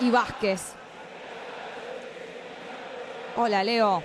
y Vázquez. Hola, Leo.